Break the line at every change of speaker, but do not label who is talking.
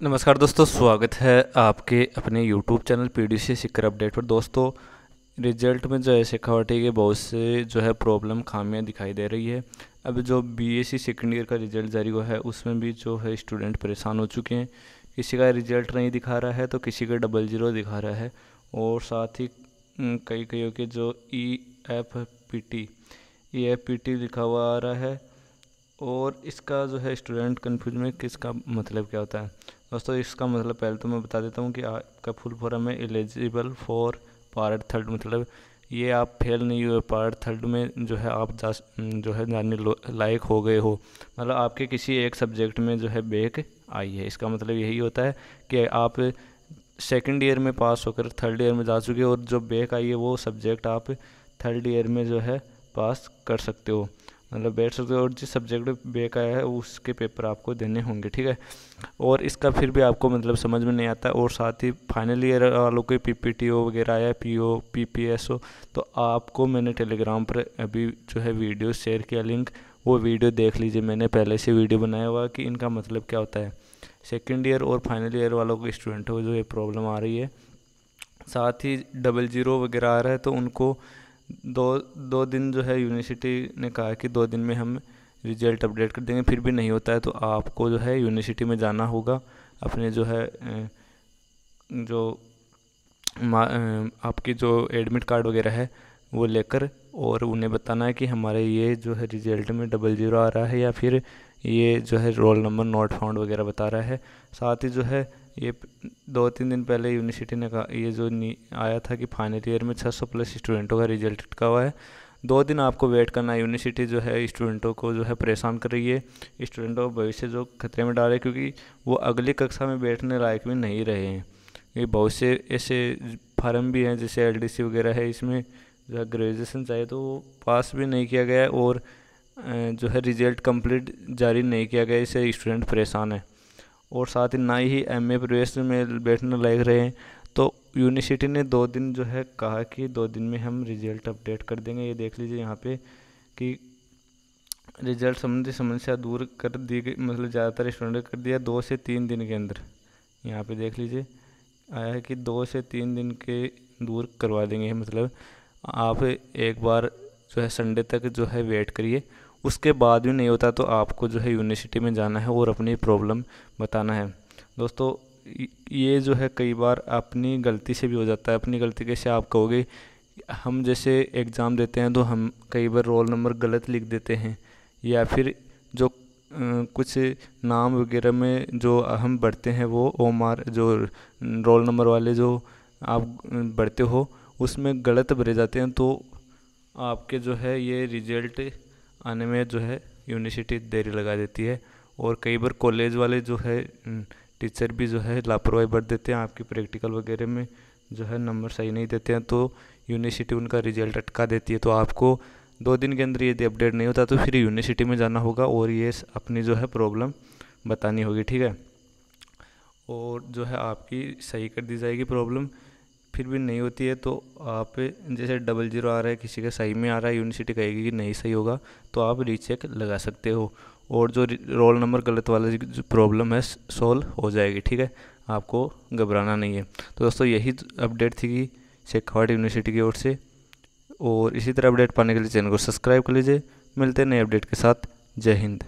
नमस्कार दोस्तों, स्वागत है आपके अपने YouTube channel P D C Sikar update पर। दोस्तों, रिज़ल्ट में जो है सिखावटी के बहुत से जो है, प्रॉब्लम खामियाँ दिखाई दे रही है। अब जो B S C second year का रिज़ल्ट जारी हुआ है, उसमें भी जो है स्टूडेंट परेशान हो चुके हैं। किसी का रिज़ल्ट नहीं दिखा रहा है तो किसी का डबल ज़ीरो दिखा रहा है। और साथ ही कई कईयों के जो E F P T E F P T लिखा हुआ आ रहा है। और इसका जो है स्टूडेंट कन्फ्यूज़ में किसका मतलब क्या होता है? दोस्तों, इसका मतलब पहले तो मैं बता देता हूँ कि आपका फुल फॉर्म है एलिजिबल फॉर पार्ट थर्ड मतलब ये आप फेल नहीं हुए, पार्ट थर्ड में जो है आप जा, जो है जानने लायक हो गए हो। मतलब आपके किसी एक सब्जेक्ट में जो है बेक आई है। इसका मतलब यही होता है कि आप सेकंड ईयर में पास होकर थर्ड ईयर में जा चुके हो और जो बेक आई है, वो सब्जेक्ट आप थर्ड ईयर में जो है पास कर सकते हो। मतलब बैठ सकते हो और जिस सब्जेक्ट बेक आया है, उसके पेपर आपको देने होंगे, ठीक है? और इसका फिर भी आपको मतलब समझ में नहीं आता और साथ ही फाइनल ईयर वालों के पी पी टी ओ वगैरह आया P O P P S O तो आपको मैंने टेलीग्राम पर अभी जो है वीडियो शेयर किया लिंक वो वीडियो देख लीजिए। मैंने पहले से वीडियो बनाया हुआ कि इनका मतलब क्या होता है। सेकेंड ईयर और फाइनल ईयर वालों के स्टूडेंट को जो ये प्रॉब्लम आ रही है। साथ ही डबल ज़ीरो वगैरह आ रहा है तो उनको दो दो दिन जो है यूनिवर्सिटी ने कहा कि दो दिन में हम रिज़ल्ट अपडेट कर देंगे, फिर भी नहीं होता है तो आपको जो है यूनिवर्सिटी में जाना होगा। अपने जो है जो आपकी जो एडमिट कार्ड वगैरह है, वो लेकर और उन्हें बताना है कि हमारे ये जो है रिज़ल्ट में डबल ज़ीरो आ रहा है या फिर ये जो है रोल नंबर नोट फाउंड वगैरह बता रहा है। साथ ही जो है ये दो तीन दिन पहले यूनिवर्सिटी ने कहा, ये जो आया था कि फाइनल ईयर में 600 प्लस स्टूडेंटों का रिज़ल्ट अटका हुआ है। दो दिन आपको वेट करना है। यूनिवर्सिटी जो है स्टूडेंटों को जो है परेशान कर रही है। स्टूडेंटों का भविष्य जो खतरे में डाल हैं क्योंकि वो अगली कक्षा में बैठने लायक भी नहीं रहे हैं। ये बहुत से ऐसे फार्म भी हैं जैसे एलडीसी वगैरह है, इसमें जो है ग्रेजुएसन चाहे तो वो पास भी नहीं किया गया और जो है रिज़ल्ट कंप्लीट जारी नहीं किया गया, इससे स्टूडेंट परेशान है। और साथ ही ना ही एम ए प्रवेश में बैठने लग रहे हैं। तो यूनिवर्सिटी ने दो दिन जो है कहा कि दो दिन में हम रिज़ल्ट अपडेट कर देंगे। ये देख लीजिए यहाँ पे कि रिज़ल्ट संबंधी समस्या दूर कर दी गई मतलब ज़्यादातर स्टूडेंट कर दिया दो से तीन दिन के अंदर। यहाँ पे देख लीजिए, आया है कि दो से तीन दिन के दूर करवा देंगे मतलब आप एक बार जो है संडे तक जो है वेट करिए। उसके बाद भी नहीं होता तो आपको जो है यूनिवर्सिटी में जाना है और अपनी प्रॉब्लम बताना है। दोस्तों, ये जो है कई बार अपनी गलती से भी हो जाता है। अपनी गलती कैसे आप कहोगे? हम जैसे एग्ज़ाम देते हैं तो हम कई बार रोल नंबर गलत लिख देते हैं। या फिर जो कुछ नाम वगैरह में जो हम बढ़ते हैं वो ओमार जो रोल नंबर वाले जो आप बढ़ते हो, उसमें गलत भरे जाते हैं तो आपके जो है ये रिज़ल्ट आने में जो है यूनिवर्सिटी देरी लगा देती है और कई बार कॉलेज वाले जो है टीचर भी जो है लापरवाही बढ़ देते हैं, आपकी प्रैक्टिकल वगैरह में जो है नंबर सही नहीं देते हैं तो यूनिवर्सिटी उनका रिज़ल्ट अटका देती है। तो आपको दो दिन के अंदर यदि अपडेट नहीं होता तो फिर यूनिवर्सिटी में जाना होगा और ये अपनी जो है प्रॉब्लम बतानी होगी, ठीक है? और जो है आपकी सही कर दी जाएगी प्रॉब्लम फिर भी नहीं होती है तो आप जैसे डबल ज़ीरो आ रहा है, किसी का सही में आ रहा है यूनिवर्सिटी कहेगी कि नहीं सही होगा तो आप रीचेक लगा सकते हो। और जो रोल नंबर गलत वाला जो प्रॉब्लम है सॉल्व हो जाएगी, ठीक है? आपको घबराना नहीं है। तो दोस्तों, यही अपडेट थी कि शेखावाट यूनिवर्सिटी की ओर से। और इसी तरह अपडेट पाने के लिए चैनल को सब्सक्राइब कर लीजिए। मिलते हैं नए अपडेट के साथ। जय हिंद।